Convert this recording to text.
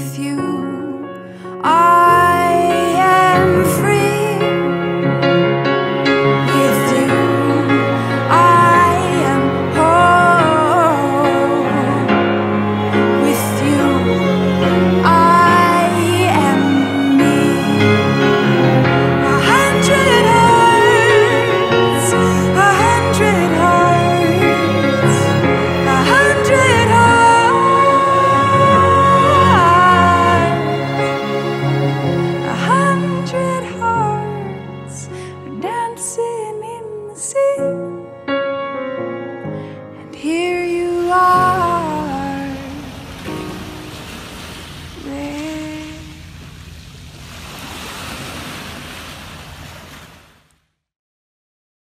with you. Here you are.